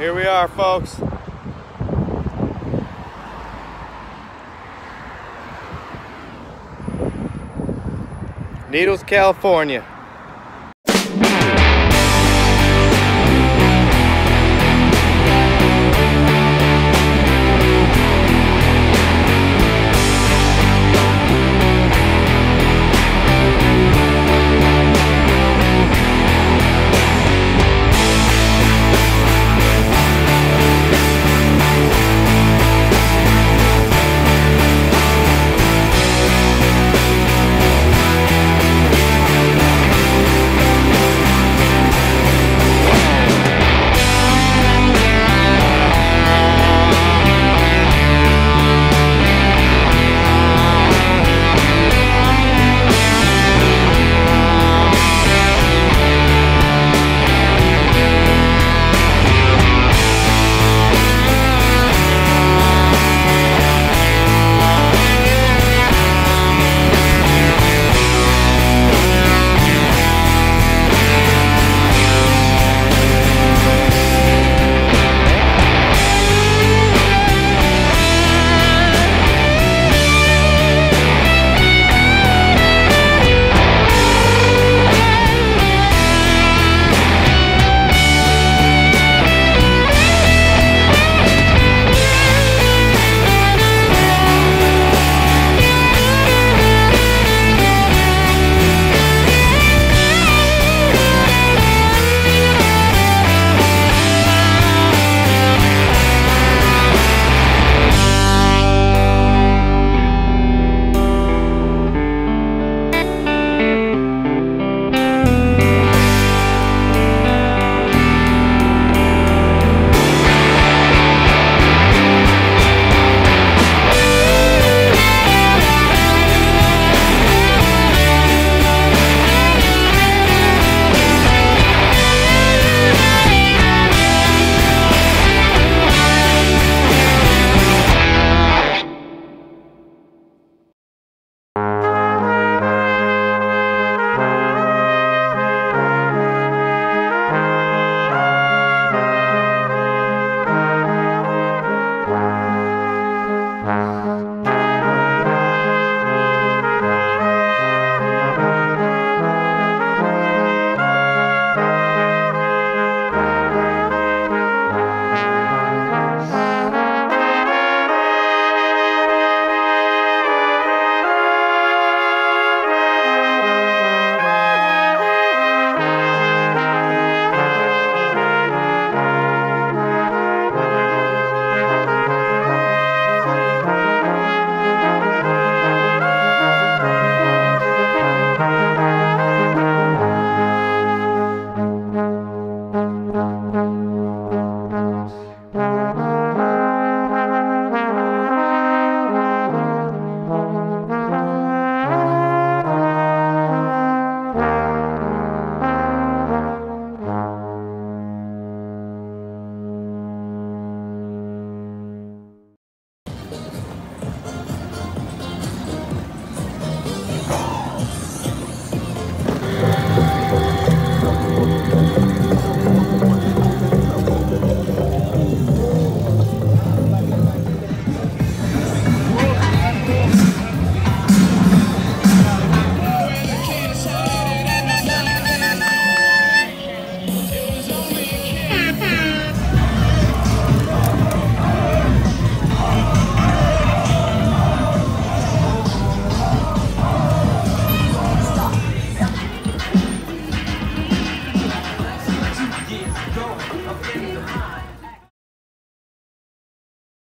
Here we are, folks. Needles, California.